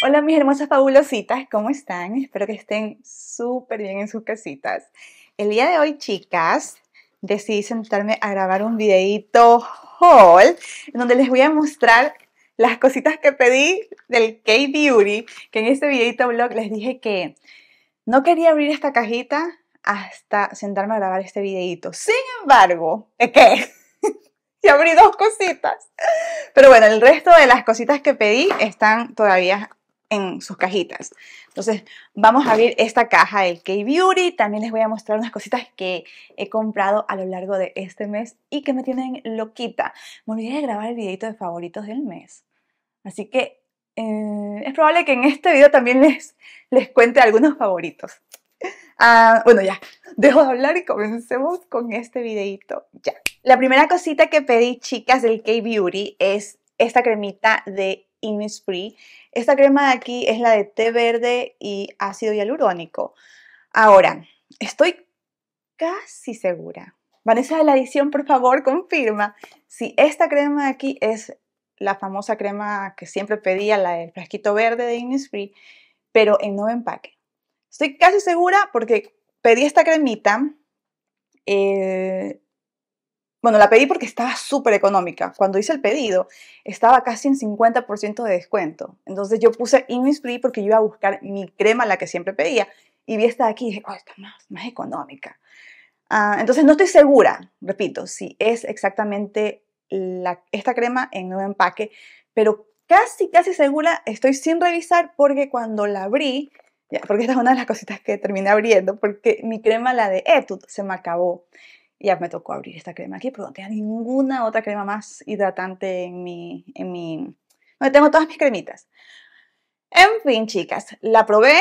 Hola mis hermosas fabulositas, ¿cómo están? Espero que estén súper bien en sus casitas. El día de hoy, chicas, decidí sentarme a grabar un videito haul en donde les voy a mostrar las cositas que pedí del K-Beauty, que en este videito blog les dije que no quería abrir esta cajita hasta sentarme a grabar este videito. Sin embargo, ¿qué? y abrí dos cositas. Pero bueno, el resto de las cositas que pedí están todavía en sus cajitas. Entonces, vamos a abrir esta caja del K-Beauty. También les voy a mostrar unas cositas que he comprado a lo largo de este mes y que me tienen loquita. Me olvidé de grabar el videito de favoritos del mes. Así que eh, es probable que en este video también les, les cuente algunos favoritos. Ah, bueno, ya, dejo de hablar y comencemos con este videito. Ya. La primera cosita que pedí, chicas, del K-Beauty es esta cremita de Innisfree. Esta crema de aquí es la de té verde y ácido hialurónico. Ahora, estoy casi segura. Vanessa de la edición, por favor, confirma si esta crema de aquí es la famosa crema que siempre pedía, la del frasquito verde de Innisfree, pero en nuevo empaque. Estoy casi segura porque pedí esta cremita eh, bueno, la pedí porque estaba súper económica. Cuando hice el pedido, estaba casi en 50% de descuento. Entonces yo puse Innisfree porque yo iba a buscar mi crema, la que siempre pedía. Y vi esta de aquí y dije, oh, está más, más económica. Ah, entonces no estoy segura, repito, si es exactamente esta crema en nuevo empaque, pero casi, casi segura estoy sin revisar porque cuando la abrí, porque esta es una de las cositas que terminé abriendo, porque mi crema, la de Etude, se me acabó ya me tocó abrir esta crema aquí porque no tenía ninguna otra crema más hidratante en mi, en mi, donde tengo todas mis cremitas. En fin, chicas, la probé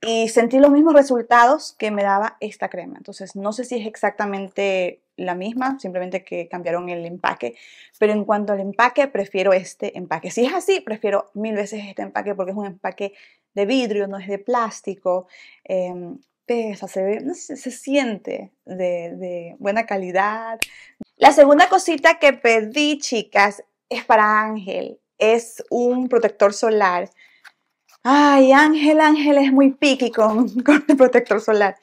y sentí los mismos resultados que me daba esta crema. Entonces, no sé si es exactamente la misma, simplemente que cambiaron el empaque. Pero en cuanto al empaque, prefiero este empaque. Si es así, prefiero mil veces este empaque porque es un empaque de vidrio, no es de plástico. Em, se se, siente de, buena calidad. La segunda cosita que pedí, chicas, es para Ángel. Es un protector solar. Ay, Ángel, Ángel es muy piqui con, con el protector solar.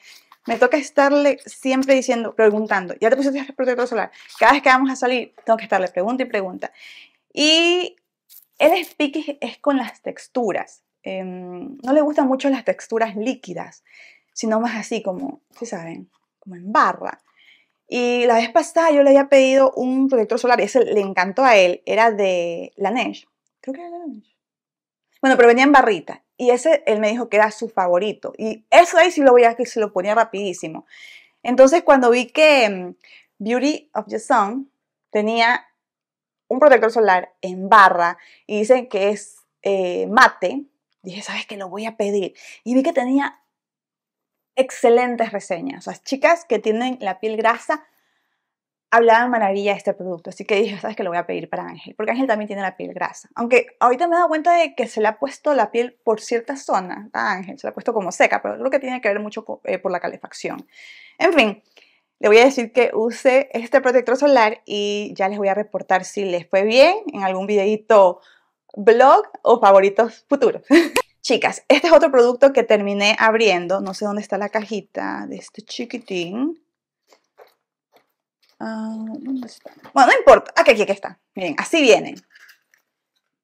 Me toca estarle siempre diciendo, preguntando, ¿ya te pusiste el protector solar? Cada vez que vamos a salir, tengo que estarle pregunta y pregunta. Y él es piqui es con las texturas. Em, no le gustan mucho las texturas líquidas sino más así como, ¿sí saben? Como en barra. Y la vez pasada yo le había pedido un protector solar y ese le encantó a él, era de Laneige. Creo que era de Laneige. Bueno, pero venía en barrita. Y ese él me dijo que era su favorito. Y eso ahí sí lo voy a que se lo ponía rapidísimo. Entonces cuando vi que mm, Beauty of the Sun tenía un protector solar en barra y dicen que es eh, mate, dije, ¿sabes qué? Lo voy a pedir. Y vi que tenía excelentes reseñas. Las chicas que tienen la piel grasa hablaban maravilla de este producto. Así que dije, ¿sabes que Lo voy a pedir para Ángel. Porque Ángel también tiene la piel grasa. Aunque ahorita me he dado cuenta de que se le ha puesto la piel por ciertas zonas a Ángel. Se la ha puesto como seca, pero creo que tiene que ver mucho eh, por la calefacción. En fin, le voy a decir que use este protector solar y ya les voy a reportar si les fue bien en algún videito blog o favoritos futuros. Chicas, este es otro producto que terminé abriendo. No sé dónde está la cajita de este chiquitín. Ah. Bueno, no importa. Aquí, aquí, aquí está. Miren, así vienen.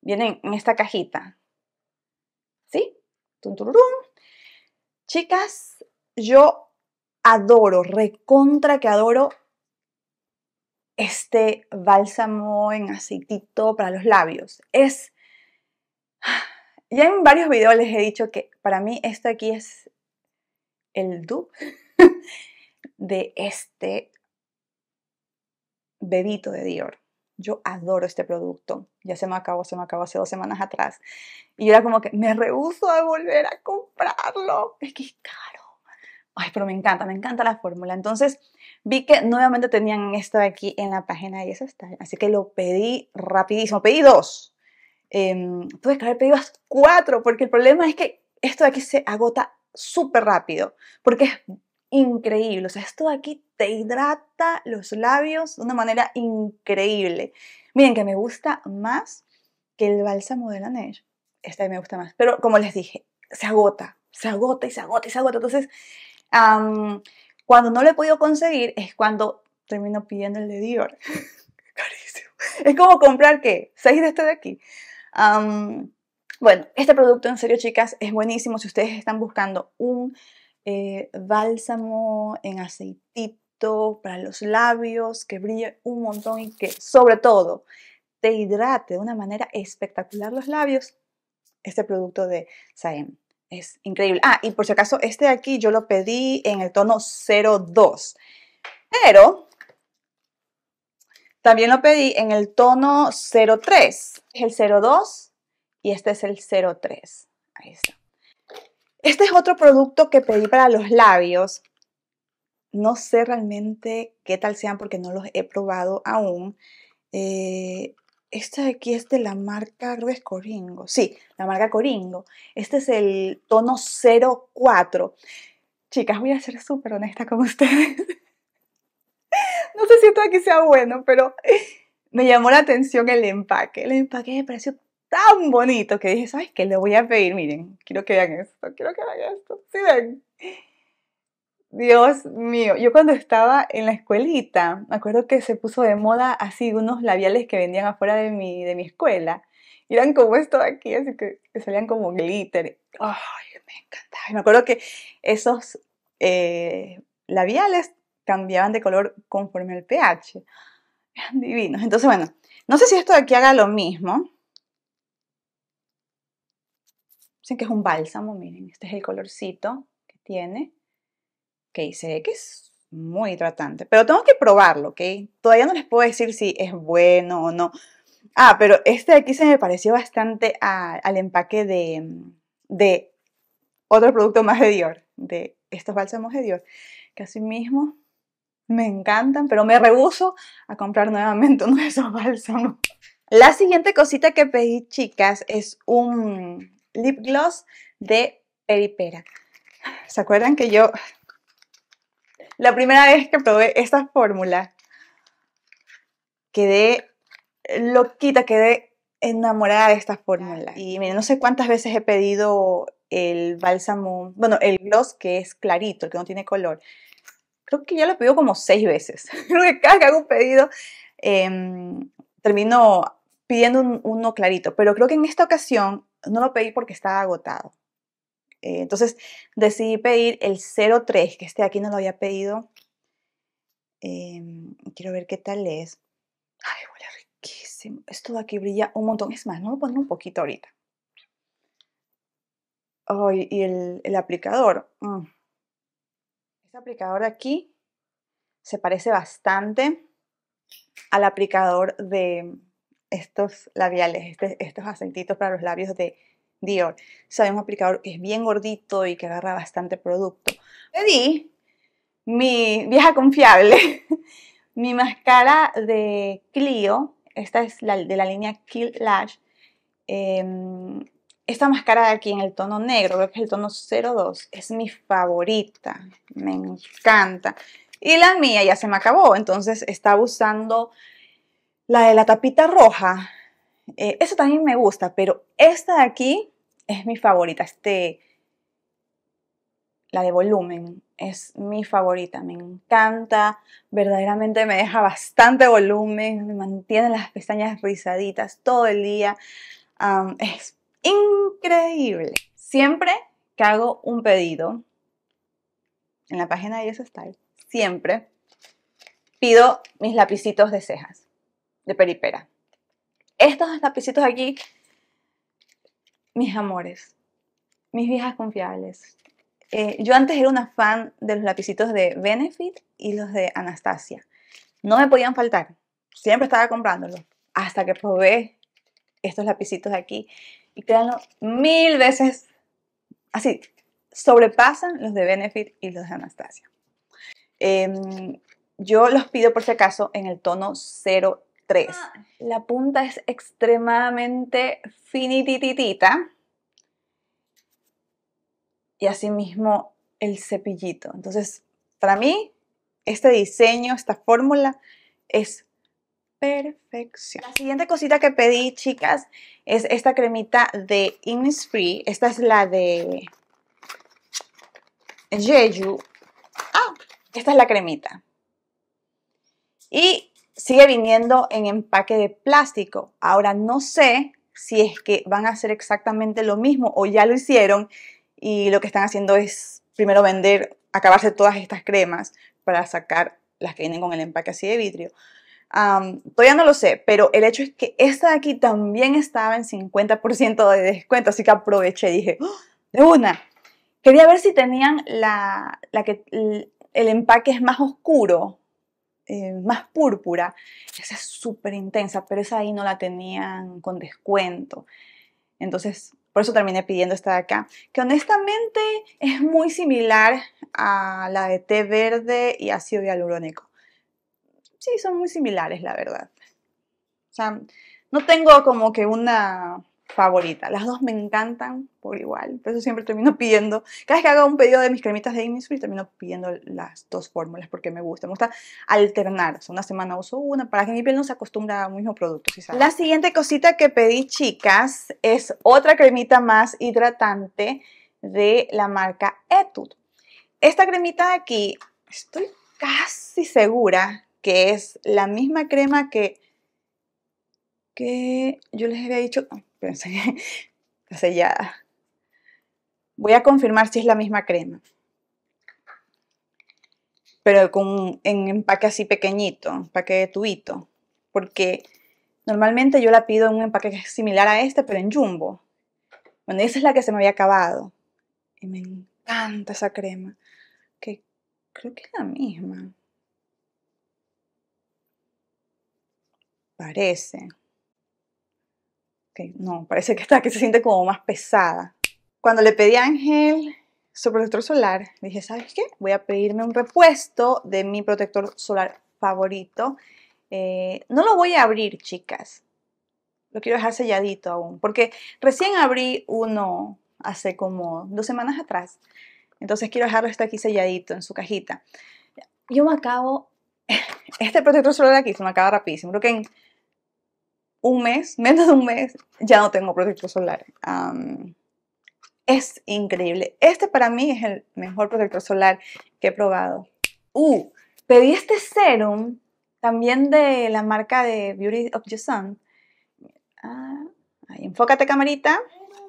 Vienen en esta cajita. ¿Sí? Chicas, yo adoro, recontra que adoro este bálsamo en aceitito para los labios. Es ya en varios videos les he dicho que para mí este aquí es el dupe de este bebito de Dior. Yo adoro este producto. Ya se me acabó, se me acabó hace dos semanas atrás. Y yo era como que me rehuso a volver a comprarlo. Es que es caro. Ay, pero me encanta, me encanta la fórmula. Entonces vi que nuevamente tenían esto aquí en la página y eso está. Así que lo pedí rapidísimo. Pedí dos eh, tuve que haber pedido cuatro, porque el problema es que esto de aquí se agota súper rápido, porque es increíble. O sea, esto de aquí te hidrata los labios de una manera increíble. Miren que me gusta más que el bálsamo de la Neige. este me gusta más. Pero como les dije, se agota, se agota y se agota y se agota. Entonces, cuando no lo he podido conseguir es cuando termino pidiendo el de Dior. Carísimo. Es como comprar, ¿qué? Seis de este de aquí. Bueno, este producto en serio, chicas, es buenísimo si ustedes están buscando un eh, bálsamo en aceitito para los labios que brille un montón y que sobre todo te hidrate de una manera espectacular los labios. Este producto de Saem es increíble. Ah, y por si acaso, este de aquí yo lo pedí en el tono 02. Pero también lo pedí en el tono 03. Es el 02 y este es el 03. Ahí está. Este es otro producto que pedí para los labios. No sé realmente qué tal sean porque no los he probado aún. Eh, este de aquí es de la marca, creo Coringo. Sí, la marca Coringo. Este es el tono 04. Chicas, voy a ser súper honesta con ustedes. no sé si esto aquí sea bueno, pero me llamó la atención el empaque. El empaque me pareció tan bonito que dije, ¿sabes qué? Le voy a pedir, miren, quiero que vean esto, quiero que vean esto. ¿Sí ven? Dios mío, yo cuando estaba en la escuelita, me acuerdo que se puso de moda así unos labiales que vendían afuera de mi, de mi escuela. Eran como esto de aquí, así que, salían como glitter. ¡Ay, me encantaba! Y me acuerdo que esos eh, labiales cambiaban de color conforme al pH. Eran divinos. Entonces, bueno, no sé si esto de aquí haga lo mismo. Dicen que es un bálsamo, miren, este es el colorcito que tiene. Ok, sé que es muy hidratante, pero tengo que probarlo, ¿ok? Todavía no les puedo decir si es bueno o no. Ah, pero este de aquí se me pareció bastante al empaque de, de otro producto más de Dior, de estos bálsamos de Dior, que así mismo me encantan, pero me rehuso a comprar nuevamente uno de esos bálsamos. La siguiente cosita que pedí, chicas, es un lip gloss de Peripera. ¿Se acuerdan que yo la primera vez que probé esta fórmula, quedé loquita, quedé enamorada de esta fórmula. Y miren, no sé cuántas veces he pedido el bálsamo, bueno, el gloss que es clarito, el que no tiene color. Creo que ya lo he pedido como seis veces. Creo que cada que hago un pedido em, termino pidiendo uno clarito, pero creo que en esta ocasión no lo pedí porque estaba agotado. Eh, entonces decidí pedir el 03, que este aquí no lo había pedido. Em, quiero ver qué tal es. Ay, huele riquísimo. Esto de aquí brilla un montón. Es más, no lo pongo un poquito ahorita. Ay, y el, aplicador. Mm. Este aplicador de aquí se parece bastante al aplicador de estos labiales, este, estos aceititos para los labios de Dior. Sabe, un aplicador que es bien gordito y que agarra bastante producto. Pedí mi vieja confiable, mi máscara de Clio. Esta es la, de la línea Kill Lash. Em, esta máscara de aquí en el tono negro, creo que es el tono 02, es mi favorita. Me encanta. Y la mía ya se me acabó, entonces estaba usando la de la tapita roja. Eh, eso también me gusta, pero esta de aquí es mi favorita. Este, la de volumen, es mi favorita. Me encanta, verdaderamente me deja bastante volumen, me mantiene las pestañas rizaditas todo el día. es increíble. Siempre que hago un pedido en la página de Yes Style, siempre pido mis lapicitos de cejas de peripera. Estos lapicitos aquí mis amores, mis viejas confiables. Eh, yo antes era una fan de los lapicitos de Benefit y los de Anastasia. No me podían faltar. Siempre estaba comprándolos. Hasta que probé estos lapicitos aquí. Y créanlo, mil veces así, sobrepasan los de Benefit y los de Anastasia. Em, yo los pido por si acaso en el tono 0 Ah. La punta es extremadamente finititita. Y asimismo el cepillito. Entonces, para mí, este diseño, esta fórmula es perfección. La siguiente cosita que pedí, chicas, es esta cremita de Innisfree. Esta es la de Jeju. Ah, esta es la cremita. Y sigue viniendo en empaque de plástico. Ahora no sé si es que van a hacer exactamente lo mismo o ya lo hicieron y lo que están haciendo es primero vender, acabarse todas estas cremas para sacar las que vienen con el empaque así de todavía no lo sé, pero el hecho es que esta de aquí también estaba en 50% de descuento, así que aproveché y dije, ¡Oh! de una. Quería ver si tenían la, la que el empaque es más oscuro, eh, más púrpura. Esa es súper intensa, pero esa ahí no la tenían con descuento. Entonces, por eso terminé pidiendo esta de acá, que honestamente es muy similar a la de té verde y ácido hialurónico. Sí, son muy similares, la verdad. O sea, no tengo como que una favorita. Las dos me encantan por igual. Por eso siempre termino pidiendo. Cada vez que hago un pedido de mis cremitas de Innisfree, termino pidiendo las dos fórmulas porque me gusta. Me gusta alternar. O sea, una semana uso una para que mi piel no se acostumbre al mismo producto. La siguiente cosita que pedí, chicas, es otra cremita más hidratante de la marca Etude. Esta cremita de aquí, estoy casi segura que es la misma crema que, que yo les había dicho pensé sellada. Voy a confirmar si es la misma crema. Pero con en empaque así pequeñito, empaque de tubito. Porque normalmente yo la pido en un empaque similar a este, pero en jumbo. Bueno, esa es la que se me había acabado. Y me encanta esa crema. Que creo que es la misma. Parece no, parece que está que se siente como más pesada. Cuando le pedí a Ángel su protector solar, dije, ¿sabes qué? Voy a pedirme un repuesto de mi protector solar favorito. Eh, no lo voy a abrir, chicas. Lo quiero dejar selladito aún, porque recién abrí uno hace como dos semanas atrás. Entonces quiero dejarlo esto aquí selladito en su cajita. Yo me acabo, este protector solar aquí se me acaba rapidísimo. Creo que en un mes, menos de un mes, ya no tengo protector solar. es increíble. Este para mí es el mejor protector solar que he probado. Uh, pedí este serum también de la marca de Beauty of the Sun. Ah, ahí, enfócate camarita.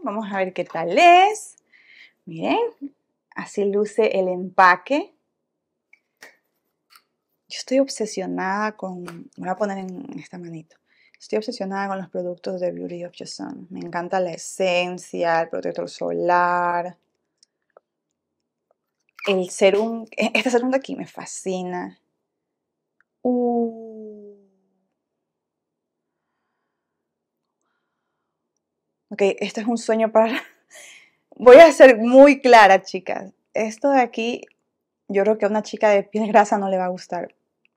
Vamos a ver qué tal es. Miren, así luce el empaque. Yo estoy obsesionada con... Me voy a poner en esta manito. Estoy obsesionada con los productos de Beauty of the Sun. Me encanta la esencia, el protector solar. El serum, e, este serum de aquí me fascina. Uh. Ok, este es un sueño para... Voy a ser muy clara, chicas. Esto de aquí, yo creo que a una chica de piel grasa no le va a gustar.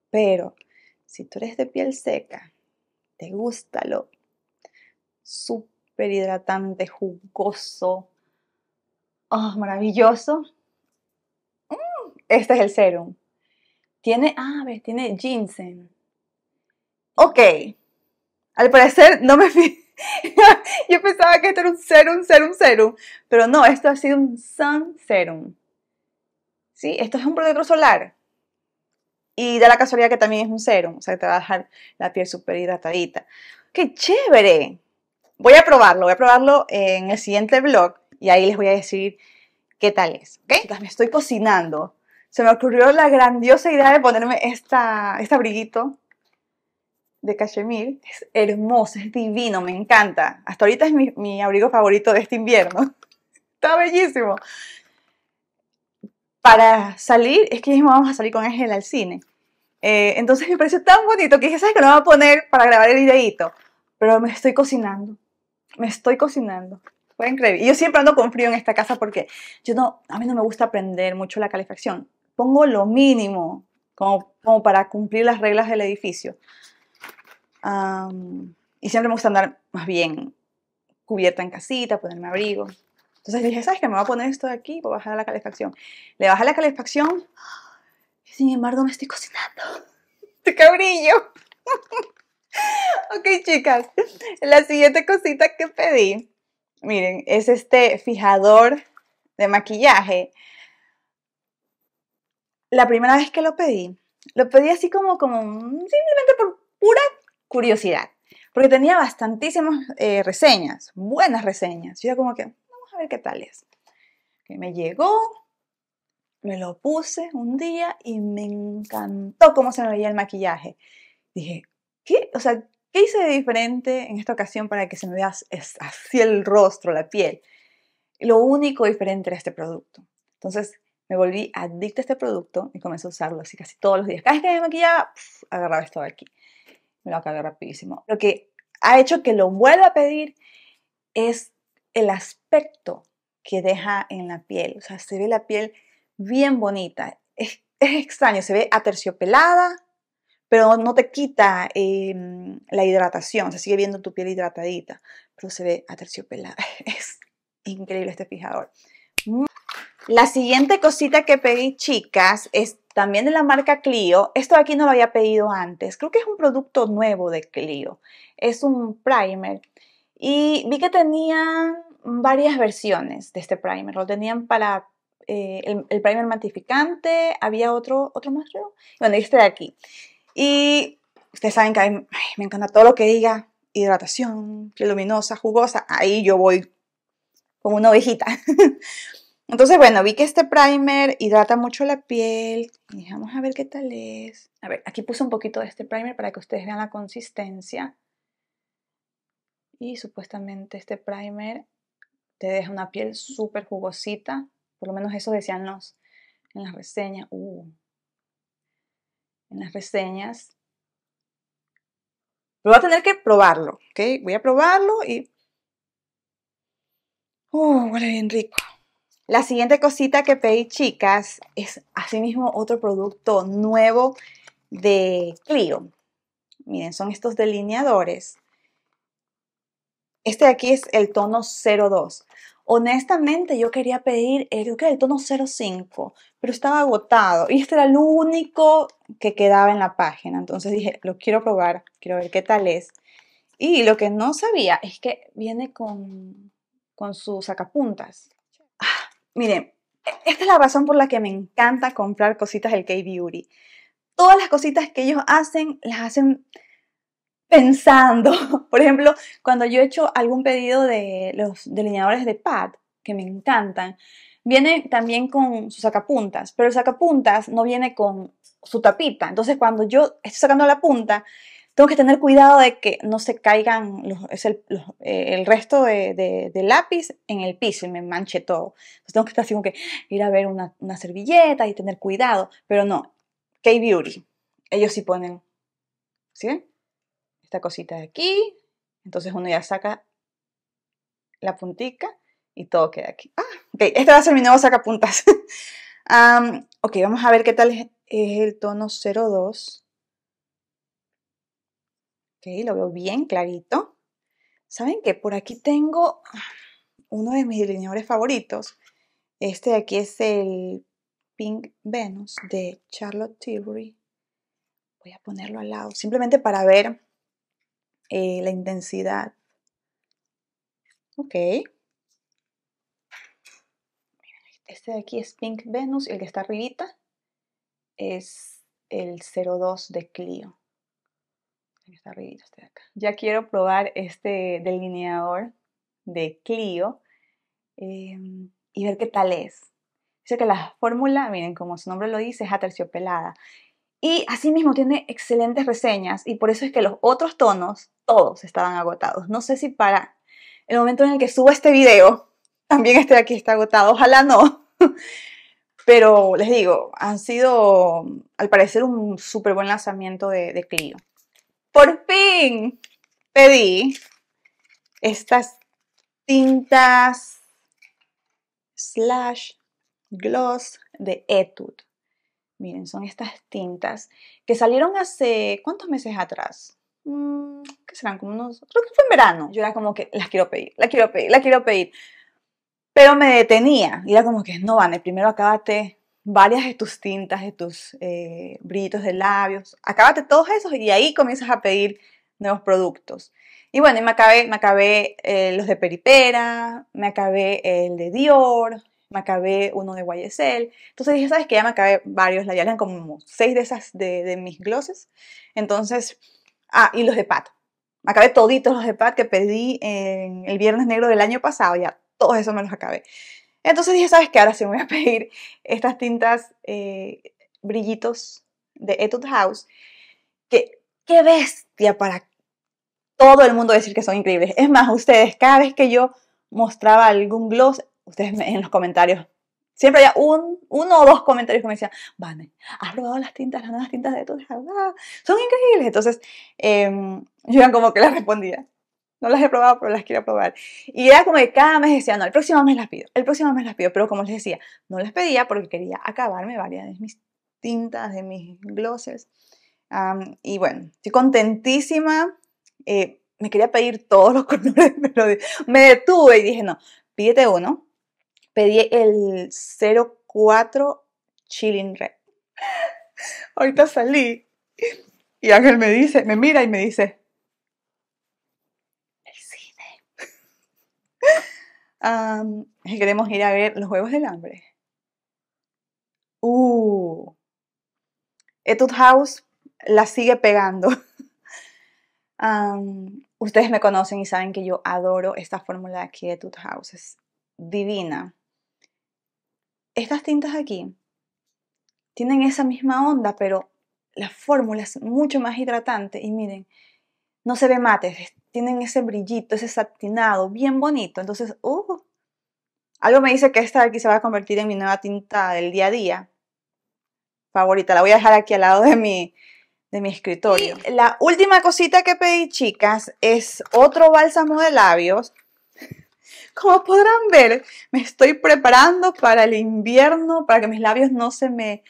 Pero si tú eres de piel seca, te gusta lo súper hidratante, jugoso, oh, maravilloso. Mm, este es el serum. Tiene, ah, ves, tiene ginseng. Ok. Al parecer no me fui. Yo pensaba que esto era un serum, serum, serum. Pero no, esto ha sido un sun serum. ¿Sí? Esto es un protector solar. Y da la casualidad que también es un serum, o sea, te va a dejar la piel súper hidratadita. ¡Qué chévere! Voy a probarlo, voy a probarlo en el siguiente vlog y ahí les voy a decir qué tal es, ¿ok? Me estoy cocinando. Se me ocurrió la grandiosa idea de ponerme esta, este abriguito de cachemir. Es hermoso, es divino, me encanta. Hasta ahorita es mi, mi abrigo favorito de este invierno. Está bellísimo para salir, es que mismo vamos a salir con Ángel al cine. Eh, entonces me pareció tan bonito que dije, ¿sabes qué lo voy a poner para grabar el videito? Pero me estoy cocinando, me estoy cocinando. Fue increíble. Y yo siempre ando con frío en esta casa porque yo no, a mí no me gusta aprender mucho la calefacción. Pongo lo mínimo como, como para cumplir las reglas del edificio. y siempre me gusta andar más bien cubierta en casita, ponerme abrigo. Entonces dije, ¿sabes qué? Me voy a poner esto de aquí, voy a bajar la calefacción. Le bajé la calefacción y sin embargo me estoy cocinando. ¡Qué cabrillo! ok, chicas, la siguiente cosita que pedí, miren, es este fijador de maquillaje. La primera vez que lo pedí, lo pedí así como, como simplemente por pura curiosidad, porque tenía bastantísimas eh, reseñas, buenas reseñas. Yo era como que, a ver qué tal es. Que me llegó, me lo puse un día y me encantó cómo se me veía el maquillaje. Dije, ¿qué? O sea, ¿qué hice de diferente en esta ocasión para que se me vea así el rostro, la piel? Lo único diferente era este producto. Entonces me volví adicta a este producto y comencé a usarlo así casi todos los días. Cada vez que me maquillaba, agarraba esto de aquí. Me lo acabé rapidísimo. Lo que ha hecho que lo vuelva a pedir es el aspecto que deja en la piel. O sea, se ve la piel bien bonita. Es, extraño, se ve aterciopelada, pero no te quita em, la hidratación, se sigue viendo tu piel hidratadita, pero se ve aterciopelada. Es increíble este fijador. La siguiente cosita que pedí, chicas, es también de la marca Clio. Esto aquí no lo había pedido antes. Creo que es un producto nuevo de Clio. Es un primer. Y vi que tenían varias versiones de este primer. Lo tenían para eh, el, primer matificante. Había otro, otro más nuevo. Bueno, este de aquí. Y ustedes saben que me encanta todo lo que diga hidratación, piel luminosa, jugosa. Ahí yo voy como una ovejita. Entonces, bueno, vi que este primer hidrata mucho la piel. Vamos a ver qué tal es. A ver, aquí puse un poquito de este primer para que ustedes vean la consistencia. Y supuestamente este primer te deja una piel súper jugosita. Por lo menos eso decían los en las reseñas. Uh, en las reseñas. Pero voy a tener que probarlo. Voy a probarlo y... Uh, huele bien rico. La siguiente cosita que pedí, chicas, es asimismo otro producto nuevo de Clio. Miren, son estos delineadores. Este de aquí es el tono 02. Honestamente, yo quería pedir el, el tono 05, pero estaba agotado y este era el único que quedaba en la página. Entonces dije, lo quiero probar, quiero ver qué tal es. Y lo que no sabía es que viene con, con sus sacapuntas. Miren, esta es la razón por la que me encanta comprar cositas del K-Beauty. Todas las cositas que ellos hacen, las hacen pensando. Por ejemplo, cuando yo he hecho algún pedido de los delineadores de pad, que me encantan, viene también con sus sacapuntas, pero el sacapuntas no viene con su tapita. Entonces, cuando yo estoy sacando la punta, tengo que tener cuidado de que no se caigan los, el, eh, el, resto de, de, lápiz en el piso y me manche todo. Entonces tengo que estar así como que ir a ver una, una servilleta y tener cuidado, pero no. K-Beauty, ellos sí ponen, ¿sí ven? Esta cosita de aquí, entonces uno ya saca la puntica y todo queda aquí. Ah, ok, este va a ser mi nuevo sacapuntas. um, ok, vamos a ver qué tal es el tono 02 lo veo bien clarito. ¿Saben que Por aquí tengo uno de mis delineadores favoritos. Este de aquí es el Pink Venus de Charlotte Tilbury. Voy a ponerlo al lado, simplemente para ver eh, la intensidad. Ok. Este de aquí es Pink Venus y el que está arribita es el 02 de Clio. Este ya quiero probar este delineador de Clio em, y ver qué tal es. Dice que la fórmula, miren, como su nombre lo dice, es aterciopelada. Y asimismo tiene excelentes reseñas y por eso es que los otros tonos, todos estaban agotados. No sé si para el momento en el que suba este video, también este de aquí está agotado. Ojalá no. Pero les digo, han sido al parecer un súper buen lanzamiento de, de Clio. Por fin pedí estas tintas slash gloss de Etude. Miren, son estas tintas que salieron hace, ¿cuántos meses atrás? Mm, ¿Qué serán? Como unos, creo que fue en verano. Yo era como que, las quiero pedir, las quiero pedir, las quiero pedir. Pero me detenía. Y era como que, no, Vane, primero acábate varias de tus tintas, de tus eh, brillitos de labios. Acábate todos esos y ahí comienzas a pedir nuevos productos. Y bueno, me acabé, me acabé eh, los de Peripera, me acabé el de Dior, me acabé uno de YSL. Entonces dije, ¿sabes qué? Ya me acabé varios labiales, como seis de esas de, mis glosses. Entonces, ah, y los de Pat. Me acabé toditos los de Pat que pedí en el viernes negro del año pasado, ya todos esos me los acabé. Entonces dije, ¿sabes qué? Ahora sí me voy a pedir estas tintas eh, brillitos de Etude House, que qué bestia para todo el mundo decir que son increíbles. Es más, ustedes, cada vez que yo mostraba algún gloss, ustedes en los comentarios, siempre había un, uno o dos comentarios que me decían, Vane, ¿has probado las tintas, las nuevas tintas de? Ah, son increíbles. Entonces, em, yo ya como que les respondía. No las he probado, pero las quiero probar. Y era como que cada mes decía, no, el próximo mes las pido, el próximo mes las pido. Pero como les decía, no las pedía porque quería acabarme varias de mis tintas, de mis glosses. y bueno, estoy contentísima. Eh, me quería pedir todos los colores, pero me detuve y dije, no, pídete uno. Pedí el 04 Chilling Red. Ahorita salí y Ángel me dice, me mira y me dice, queremos ir a ver los Juegos del Hambre. Uh, Etude House la sigue pegando. ustedes me conocen y saben que yo adoro esta fórmula aquí de Etude House. Es divina. Estas tintas aquí tienen esa misma onda, pero la fórmula es mucho más hidratante. Y miren, no se ve mate, tienen ese brillito, ese satinado, bien bonito. Entonces, uh, algo me dice que esta de aquí se va a convertir en mi nueva tinta del día a día. Favorita, la voy a dejar aquí al lado de mi, de mi escritorio. La última cosita que pedí, chicas, es otro bálsamo de labios. Como podrán ver, me estoy preparando para el invierno, para que mis labios no se me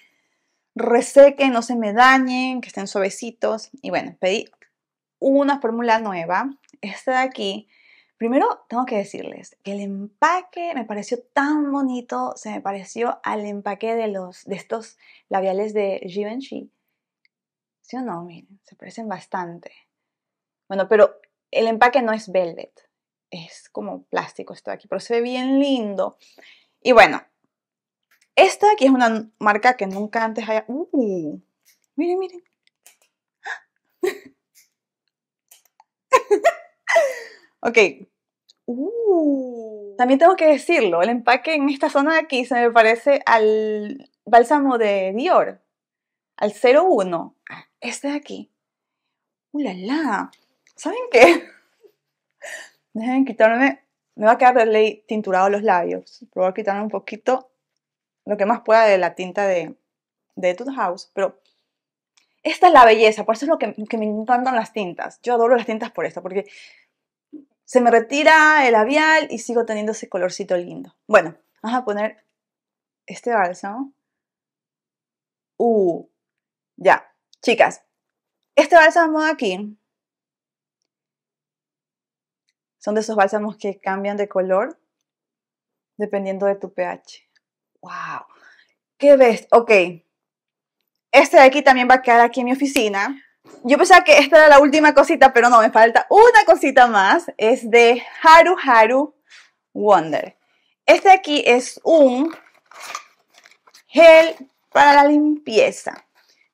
resequen, no se me dañen, que estén suavecitos. Y bueno, pedí una fórmula nueva. Esta de aquí. Primero tengo que decirles que el empaque me pareció tan bonito, se me pareció al empaque de, los, de estos labiales de Givenchy. ¿Sí o no? Miren, se parecen bastante. Bueno, pero el empaque no es velvet, es como plástico esto de aquí, pero se ve bien lindo. Y bueno, esta de aquí es una marca que nunca antes haya... ¡Uh! Miren, miren. ok. Uh. también tengo que decirlo, el empaque en esta zona de aquí se me parece al bálsamo de Dior, al 01. Ah, este de aquí. ¡Uh, la, ¿Saben qué? Dejen quitarme, me va a quedar ley tinturado los labios. Probar quitarme un poquito lo que más pueda de la tinta de, de House, pero esta es la belleza, por eso es lo que, me encantan las tintas. Yo adoro las tintas por esto, porque se me retira el labial y sigo teniendo ese colorcito lindo. Bueno, vamos a poner este bálsamo. Uh, ya. Chicas, este bálsamo de aquí son de esos bálsamos que cambian de color dependiendo de tu pH. ¡Wow! ¿Qué ves? Ok, este de aquí también va a quedar aquí en mi oficina. Yo pensaba que esta era la última cosita, pero no, me falta una cosita más. Es de Haru Haru Wonder. Este de aquí es un gel para la limpieza.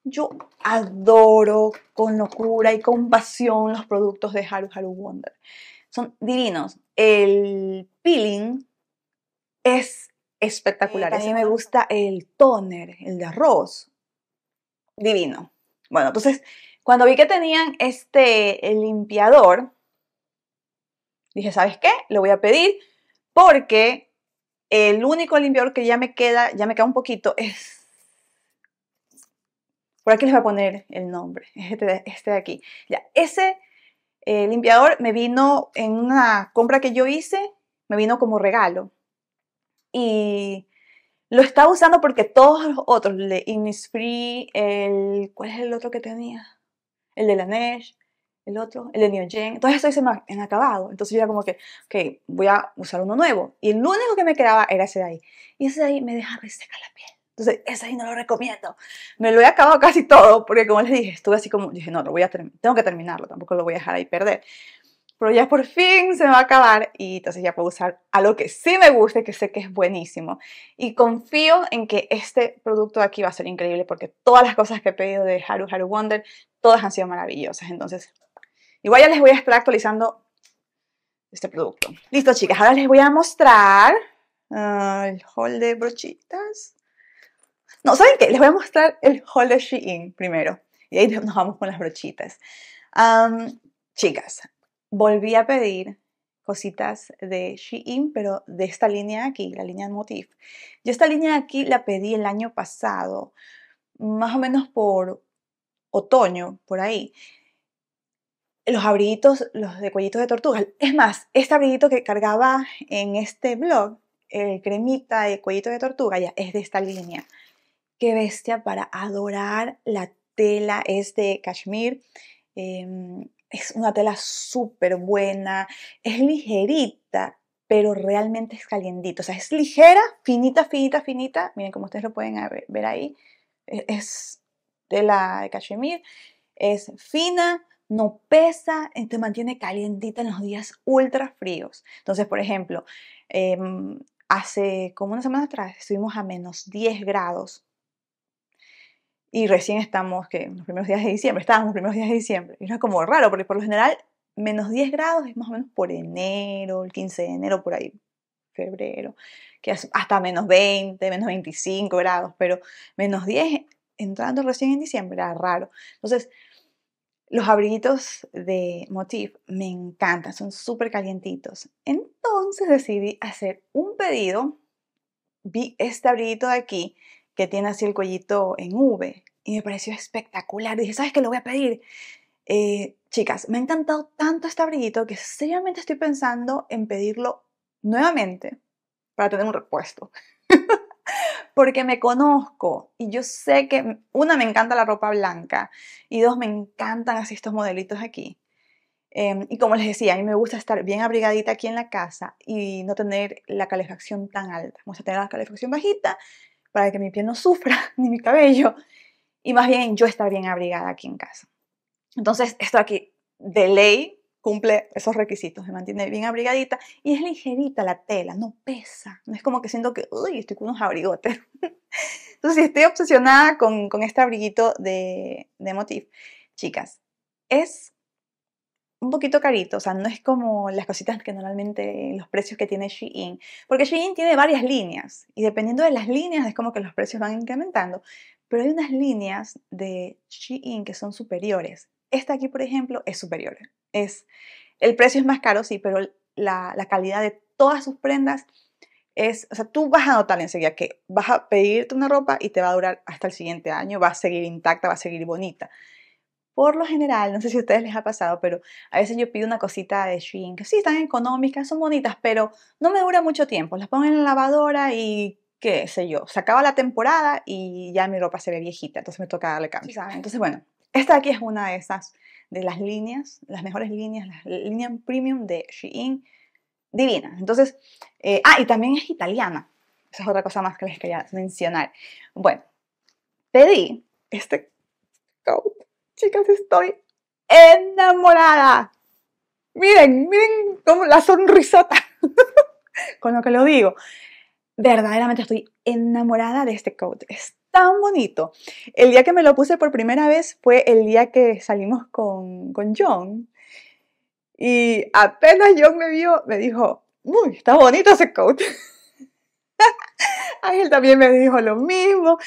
Yo adoro con locura y con pasión los productos de Haru Haru Wonder. Son divinos. El peeling es espectacular. A mí me gusta el toner, el de arroz divino. Bueno, entonces, cuando vi que tenían este limpiador, dije, ¿sabes qué? Lo voy a pedir porque el único limpiador que ya me queda, ya me queda un poquito, es... Por aquí les voy a poner el nombre, este, este de aquí. Ya, ese eh, limpiador me vino en una compra que yo hice, me vino como regalo. Y lo estaba usando porque todos los otros, el de Innisfree, el. ¿Cuál es el otro que tenía? El de Laneige, el otro, el de Neogen. Todos estos se me han acabado. Entonces yo era como que, ok, voy a usar uno nuevo. Y el único que me quedaba era ese de ahí. Y ese de ahí me deja reseca la piel. Entonces, ese sí no lo recomiendo. Me lo he acabado casi todo, porque como les dije, estuve así como, dije, no, lo voy a tengo que terminarlo, tampoco lo voy a dejar ahí perder. Pero ya por fin se me va a acabar y entonces ya puedo usar algo que sí me guste, que sé que es buenísimo. Y confío en que este producto de aquí va a ser increíble porque todas las cosas que he pedido de Haru Haru Wonder, todas han sido maravillosas. Entonces, igual ya les voy a estar actualizando este producto. Listo, chicas, ahora les voy a mostrar ah, el haul de brochitas. No, ¿saben qué? Les voy a mostrar el haul Shein primero. Y ahí nos vamos con las brochitas. chicas, volví a pedir cositas de Shein, pero de esta línea aquí, la línea Motif. Yo esta línea aquí la pedí el año pasado, más o menos por otoño, por ahí. Los abriguitos, los de cuellitos de tortuga. Es más, este abriguito que cargaba en este blog, el cremita de cuellito de tortuga, ya es de esta línea. Qué bestia para adorar la tela, es de cashmere. Em, es una tela súper buena, es ligerita, pero realmente es calientito. O sea, es ligera, finita, finita, finita. Miren como ustedes lo pueden ver ahí. E-, es tela de cachemir. Es fina, no pesa, te mantiene calientita en los días ultra fríos. Entonces, por ejemplo, em, hace como una semana atrás estuvimos a menos 10 grados y recién estamos, que los primeros días de diciembre, estábamos los primeros días de diciembre. Y era como raro, porque por lo general menos 10 grados es más o menos por enero, el 15 de enero, por ahí, febrero, que hasta menos 20, menos 25 grados, pero menos 10 entrando recién en diciembre era raro. Entonces, los abriguitos de Motif me encantan, son súper calientitos. Entonces decidí hacer un pedido. Vi este abriguito de aquí que tiene así el cuellito en V y me pareció espectacular. Dije, ¿sabes qué? Lo voy a pedir. Eh, chicas, me ha encantado tanto este abriguito que seriamente estoy pensando en pedirlo nuevamente para tener un repuesto. Porque me conozco y yo sé que, una, me encanta la ropa blanca y dos, me encantan así estos modelitos aquí. Em, y como les decía, a mí me gusta estar bien abrigadita aquí en la casa y no tener la calefacción tan alta. Vamos a tener la calefacción bajita para que mi piel no sufra, ni mi cabello, y más bien yo estar bien abrigada aquí en casa. Entonces, esto aquí de ley cumple esos requisitos, me mantiene bien abrigadita y es ligerita la tela, no pesa, no es como que siento que, uy, estoy con unos abrigotes. Entonces, estoy obsesionada con, con este abriguito de, de Motif, chicas, es un poquito carito, o sea, no es como las cositas que normalmente los precios que tiene Shein, porque Shein tiene varias líneas y dependiendo de las líneas es como que los precios van incrementando, pero hay unas líneas de Shein que son superiores. Esta aquí, por ejemplo, es superior. Es, el precio es más caro, sí, pero la, la calidad de todas sus prendas es, o sea, tú vas a notar enseguida que vas a pedirte una ropa y te va a durar hasta el siguiente año, va a seguir intacta, va a seguir bonita. Por lo general, no sé si a ustedes les ha pasado, pero a veces yo pido una cosita de Shein que sí están económicas, son bonitas, pero no me dura mucho tiempo. Las pongo en la lavadora y qué sé yo, se acaba la temporada y ya mi ropa se ve viejita, entonces me toca darle cambio. Entonces, bueno, esta aquí es una de esas, de las líneas, las mejores líneas, la línea premium de Shein, divina. Entonces, eh, ah, y también es italiana. Esa es otra cosa más que les quería mencionar. Bueno, pedí este coat Chicas, estoy enamorada. Miren, miren cómo la sonrisota con lo que lo digo. Verdaderamente estoy enamorada de este coat. Es tan bonito. El día que me lo puse por primera vez fue el día que salimos con, con John. Y apenas John me vio, me dijo, uy, está bonito ese coat. Ángel también me dijo lo mismo.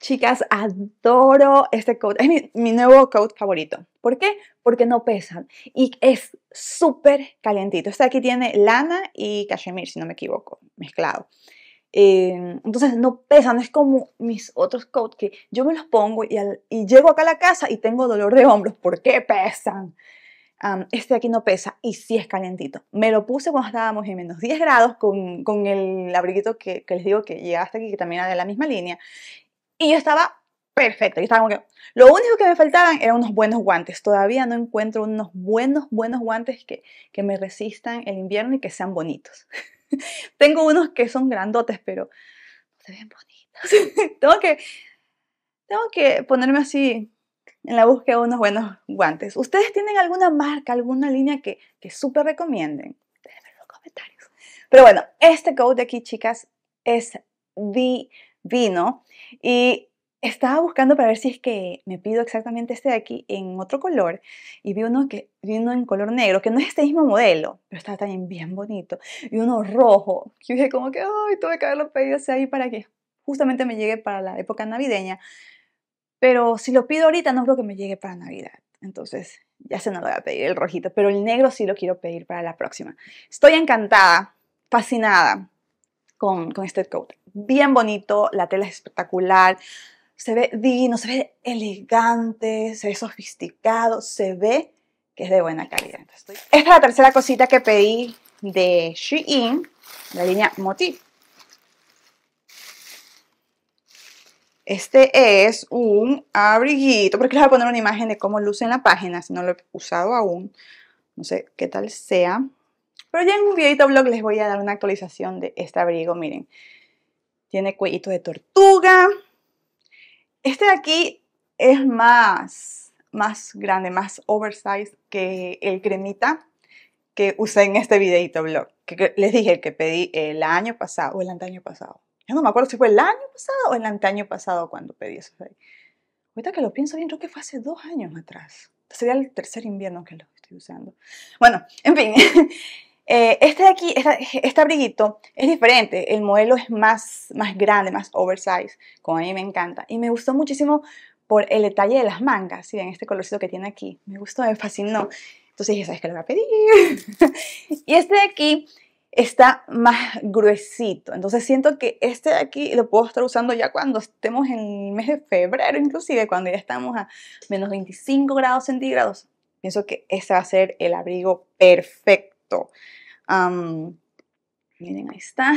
Chicas, adoro este coat. Es mi, nuevo coat favorito. ¿Por qué? Porque no pesan y es súper calientito. Este aquí tiene lana y cachemir, si no me equivoco, mezclado. Eh, entonces no pesan, es como mis otros coats que yo me los pongo y, y llego acá a la casa y tengo dolor de hombros. ¿Por qué pesan? Este aquí no pesa y sí es calientito. Me lo puse cuando estábamos en menos 10 grados con, con el abriguito que, que, les digo que llega hasta aquí, que también era de la misma línea. Y yo estaba perfecto. Yo estaba como que, lo único que me faltaban eran unos buenos guantes. Todavía no encuentro unos buenos, buenos guantes que, que me resistan el invierno y que sean bonitos. Tengo unos que son grandotes, pero se ven bonitos. tengo, que, tengo que ponerme así en la búsqueda de unos buenos guantes. ¿Ustedes tienen alguna marca, alguna línea que, que súper recomienden? Déjenme en los comentarios. Pero bueno, este coat de aquí, chicas, es divino. Y estaba buscando para ver si es que me pido exactamente este de aquí en otro color y vi uno que vino en color negro, que no es este mismo modelo, pero estaba también bien bonito. Y uno rojo, que dije como que, ay, tuve que haberlo pedido ahí para que justamente me llegue para la época navideña. Pero si lo pido ahorita, no creo que me llegue para Navidad. Entonces, ya se no lo voy a pedir el rojito, pero el negro sí lo quiero pedir para la próxima. Estoy encantada, fascinada con, este coat. Bien bonito, la tela es espectacular se ve divino, se ve elegante, se ve sofisticado, se ve que es de buena calidad. Esta es la tercera cosita que pedí de Shein, la línea Motif. Este es un abriguito, porque les voy a poner una imagen de cómo luce en la página, si no lo he usado aún. No sé qué tal sea. Pero ya en un videito blog les voy a dar una actualización de este abrigo. Miren, tiene cuellito de tortuga, este de aquí es más, más grande, más oversized que el cremita que usé en este videito blog. Que, les dije que pedí el año pasado o el antaño pasado. Ya no me acuerdo si fue el año pasado o el antaño pasado cuando pedí eso. Ahorita que lo pienso bien, creo que fue hace dos años atrás. Sería el tercer invierno que lo estoy usando. Bueno, en fin. Eh, este de aquí, este abriguito es diferente, el modelo es más, más grande, más oversize, como a mí me encanta. Y me gustó muchísimo por el detalle de las mangas, ¿sí? en este colorcito que tiene aquí. Me gustó, me fascinó. Entonces dije, ¿sabes qué lo voy a pedir? y este de aquí está más gruesito. Entonces siento que este de aquí lo puedo estar usando ya cuando estemos en el mes de febrero, inclusive cuando ya estamos a menos 25 grados centígrados. Pienso que ese va a ser el abrigo perfecto miren, ahí está.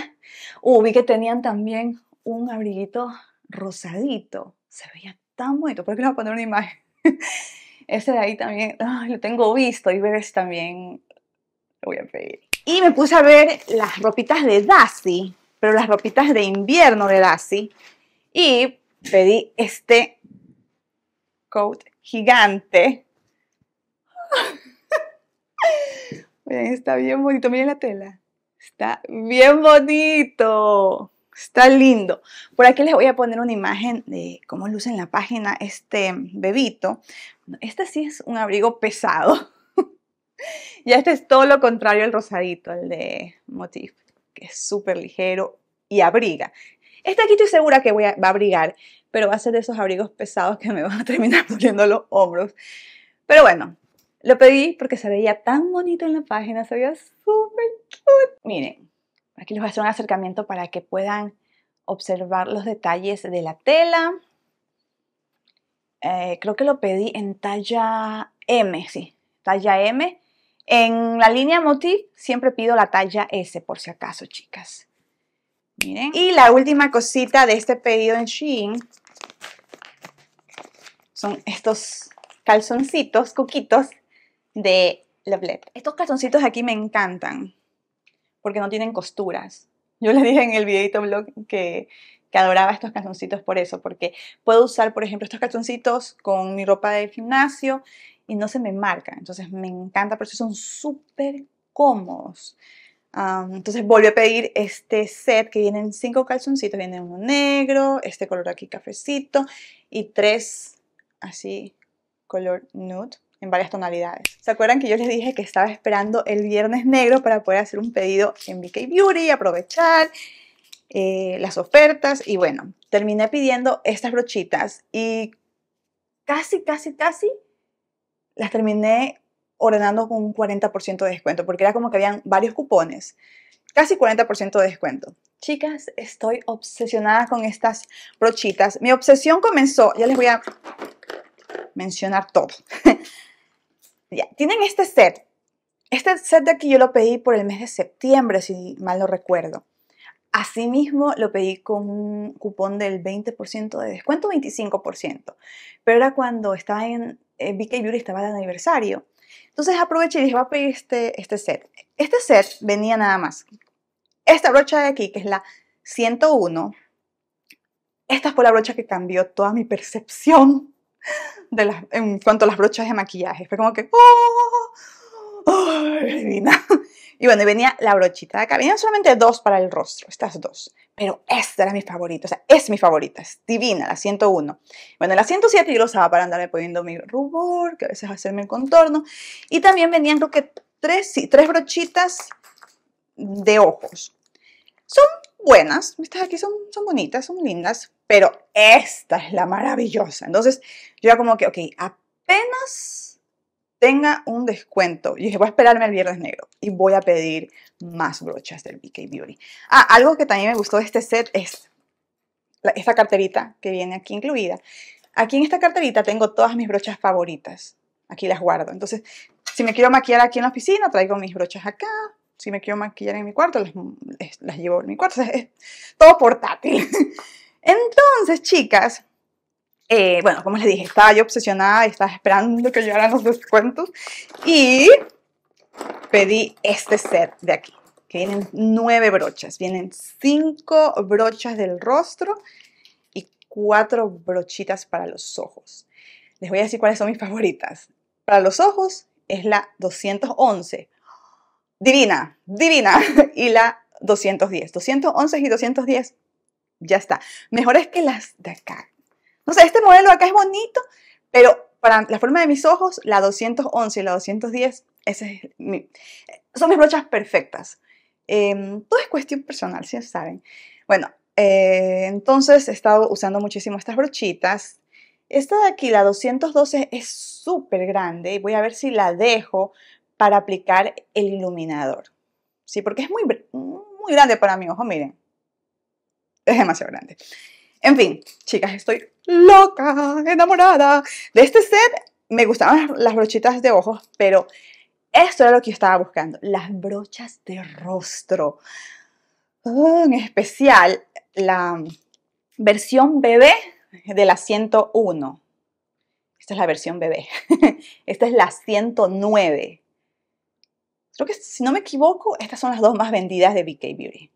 Uh, vi que tenían también un abriguito rosadito. Se veía tan bonito. ¿Por qué les voy a poner una imagen? Ese de ahí también lo tengo visto y ves también lo voy a pedir. Y me puse a ver las ropitas de Daisy, pero las ropitas de invierno de Daisy. Y pedí este coat gigante. Está bien bonito. Miren la tela. Está bien bonito. Está lindo. Por aquí les voy a poner una imagen de cómo luce en la página este bebito. Este sí es un abrigo pesado. y este es todo lo contrario al rosadito, el de Motif, que es súper ligero y abriga. Este aquí estoy segura que voy a, va a abrigar, pero va a ser de esos abrigos pesados que me van a terminar poniendo los hombros. Pero bueno, lo pedí porque se veía tan bonito en la página, se veía súper cute. Miren, aquí les voy a hacer un acercamiento para que puedan observar los detalles de la tela. Eh, creo que lo pedí en talla M, sí, talla M. En la línea Motif siempre pido la talla S por si acaso, chicas. Miren. Y la última cosita de este pedido en Shein son estos calzoncitos, coquitos de Lovelet. Estos calzoncitos aquí me encantan porque no tienen costuras. Yo les dije en el videito blog que, que adoraba estos calzoncitos por eso, porque puedo usar, por ejemplo, estos calzoncitos con mi ropa de gimnasio y no se me marcan. Entonces me encanta, por eso son súper cómodos. entonces volví a pedir este set que vienen cinco calzoncitos. Viene uno negro, este color aquí cafecito y tres así color nude en varias tonalidades. ¿Se acuerdan que yo les dije que estaba esperando el viernes negro para poder hacer un pedido en BK Beauty, aprovechar eh, las ofertas y bueno, terminé pidiendo estas brochitas y casi, casi, casi las terminé ordenando con un 40% de descuento porque era como que habían varios cupones. Casi 40% de descuento. Chicas, estoy obsesionada con estas brochitas. Mi obsesión comenzó, ya les voy a mencionar todo. ya, tienen este set. Este set de aquí yo lo pedí por el mes de septiembre, si mal no recuerdo. Asimismo, lo pedí con un cupón del 20% de descuento, 25%. Pero era cuando estaba en eh, BK Beauty, estaba de aniversario. Entonces aproveché y dije, voy a pedir este, este set. Este set venía nada más. Esta brocha de aquí, que es la 101, esta fue la brocha que cambió toda mi percepción de las, en cuanto a las brochas de maquillaje. Fue como que, ¡oh! ¡Ay, divina! Y bueno, y venía la brochita de acá. Venían solamente dos para el rostro, estas dos. Pero esta era mi favorita, o sea, es mi favorita, es divina, la 101. Bueno, la 107 yo lo usaba para andarme poniendo mi rubor, que a veces hacerme el contorno. Y también venían, creo que tres, sí, tres brochitas de ojos. Son buenas, estas aquí son, son bonitas, son lindas, pero esta es la maravillosa. Entonces, yo era como que, ok, apenas tenga un descuento, y dije, voy a esperarme al viernes negro y voy a pedir más brochas del BK Beauty. Ah, algo que también me gustó de este set es esta carterita que viene aquí incluida. Aquí en esta carterita tengo todas mis brochas favoritas. Aquí las guardo. Entonces, si me quiero maquillar aquí en la oficina, traigo mis brochas acá. Si me quiero maquillar en mi cuarto, las, llevo en mi cuarto. es todo portátil. Entonces, chicas, eh, bueno, como les dije, estaba yo obsesionada, estaba esperando que llegaran los descuentos y pedí este set de aquí, que vienen nueve brochas. Vienen cinco brochas del rostro y cuatro brochitas para los ojos. Les voy a decir cuáles son mis favoritas. Para los ojos es la 211. Divina, divina. Y la 210. 211 y 210 ya está. Mejores que las de acá. No sé, este modelo de acá es bonito, pero para la forma de mis ojos, la 211 y la 210, ese es mi, son mis brochas perfectas. Em, todo es cuestión personal, si saben. Bueno, eh, entonces he estado usando muchísimo estas brochitas. Esta de aquí, la 212, es súper grande y voy a ver si la dejo para aplicar el iluminador. Sí, porque es muy, muy grande para mi ojo, miren es demasiado grande. En fin, chicas, estoy loca, enamorada de este set. Me gustaban las brochitas de ojos, pero esto era lo que yo estaba buscando, las brochas de rostro. Oh, en especial la versión bebé de la 101. Esta es la versión bebé. Esta es la 109. Creo que si no me equivoco, estas son las dos más vendidas de BK Beauty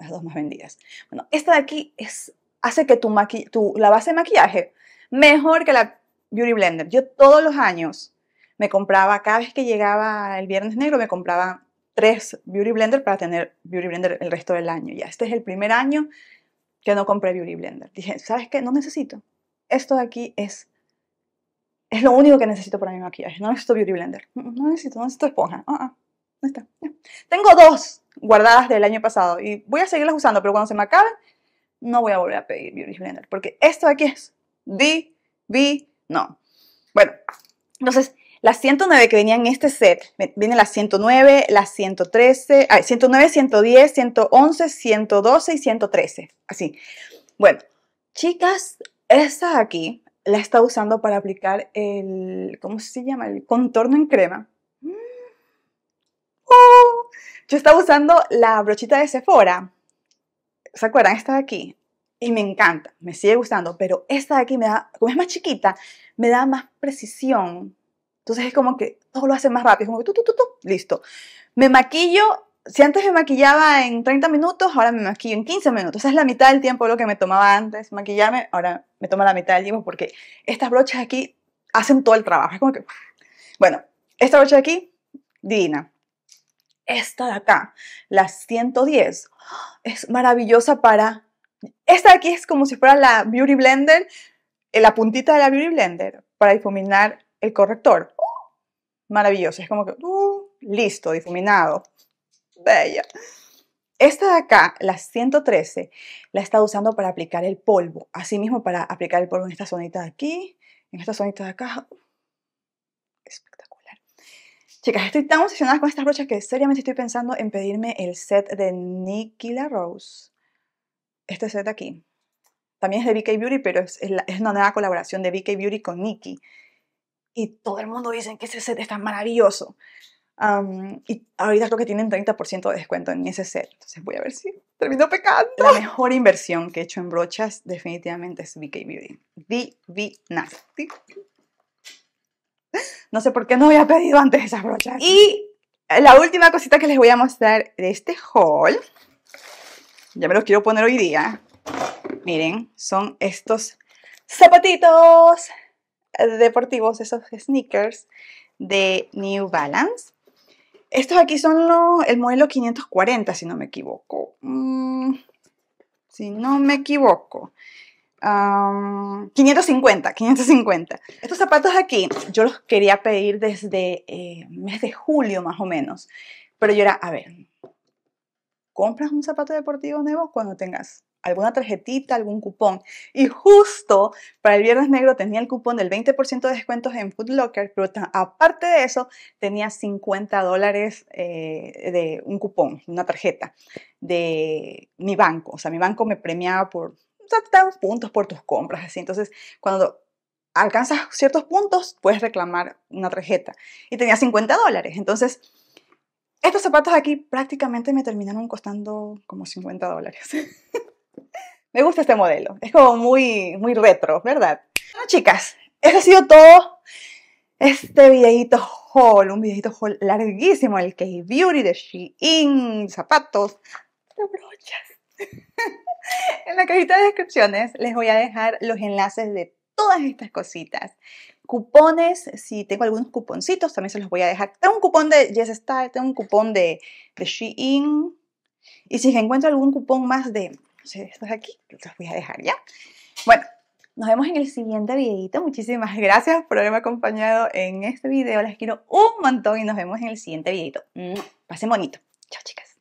las dos más vendidas. Bueno, esta de aquí es, hace que tu, la base de maquillaje mejor que la Beauty Blender. Yo todos los años me compraba, cada vez que llegaba el Viernes Negro, me compraba tres Beauty Blender para tener Beauty Blender el resto del año. Ya, este es el primer año que no compré Beauty Blender. Dije, ¿sabes qué? No necesito. Esto de aquí es, es lo único que necesito para mi maquillaje. No necesito Beauty Blender. No necesito, no necesito esponja. Uh -uh. está. Tengo dos guardadas del año pasado y voy a seguirlas usando, pero cuando se me acaben, no voy a volver a pedir Beauty Blender, porque esto de aquí es no Bueno, entonces, las 109 que venían en este set, viene la 109, la 113, ay, 109, 110, 111, 112 y 113, así. Bueno, chicas, esta de aquí la está usando para aplicar el, ¿cómo se llama? El contorno en crema. Oh, yo estaba usando la brochita de Sephora. ¿Se acuerdan? Esta de aquí. Y me encanta, me sigue gustando, pero esta de aquí me da, como es más chiquita, me da más precisión. Entonces es como que todo lo hace más rápido, como que tú, tú, tú, tú, listo. Me maquillo, si antes me maquillaba en 30 minutos, ahora me maquillo en 15 minutos. Es la mitad del tiempo lo que me tomaba antes maquillarme, ahora me toma la mitad del tiempo porque estas brochas aquí hacen todo el trabajo. Es como que, bueno, esta brocha de aquí, divina esta de acá, la 110, es maravillosa para... Esta de aquí es como si fuera la Beauty Blender, eh, la puntita de la Beauty Blender para difuminar el corrector. Maravillosa, es como que, uh, listo, difuminado. Bella. Esta de acá, la 113, la he estado usando para aplicar el polvo. Asimismo, para aplicar el polvo en esta zonita de aquí, en esta zonita de acá. Chicas, estoy tan obsesionada con estas brochas que seriamente estoy pensando en pedirme el set de Nikki La Rose. Este set de aquí. También es de BK Beauty, pero es, una nueva colaboración de BK Beauty con Nikki. Y todo el mundo dice que ese set está maravilloso. y ahorita creo que tienen 30% de descuento en ese set. Entonces voy a ver si termino pecando. La mejor inversión que he hecho en brochas definitivamente es BK Beauty. Nasty. No sé por qué no había pedido antes esas brochas. Y la última cosita que les voy a mostrar de este haul, ya me lo quiero poner hoy día, Miren, son estos zapatitos deportivos, esos sneakers de New Balance. Estos aquí son los, el modelo 540, si no me equivoco. Mm, si no me equivoco. 550, 550. Estos zapatos aquí yo los quería pedir desde eh, mes de julio más o menos. Pero yo era, a ver, compras un zapato deportivo nuevo cuando tengas alguna tarjetita, algún cupón. Y justo para el Viernes Negro tenía el cupón del 20% de descuentos en Food Locker, pero aparte de eso tenía 50 dólares eh, de un cupón, una tarjeta de mi banco. O sea, mi banco me premiaba por o puntos por tus compras, así. Entonces, cuando alcanzas ciertos puntos, puedes reclamar una tarjeta. Y tenía 50 dólares. Entonces, estos zapatos aquí prácticamente me terminaron costando como 50 dólares. Me gusta este modelo. Es como muy, muy retro, ¿verdad? Bueno, chicas, eso ha sido todo este videito haul, un videito haul larguísimo, el K-Beauty de Shein, zapatos, de brochas. en la cajita de descripciones les voy a dejar los enlaces de todas estas cositas. Cupones, si tengo algunos cuponcitos, también se los voy a dejar. Tengo un cupón de Yes Style, tengo un cupón de, Shein. Y si encuentro algún cupón más de esto es aquí, los voy a dejar ya. Bueno, nos vemos en el siguiente videito. Muchísimas gracias por haberme acompañado en este video. Les quiero un montón y nos vemos en el siguiente videito. Pasen bonito. Chao, chicas.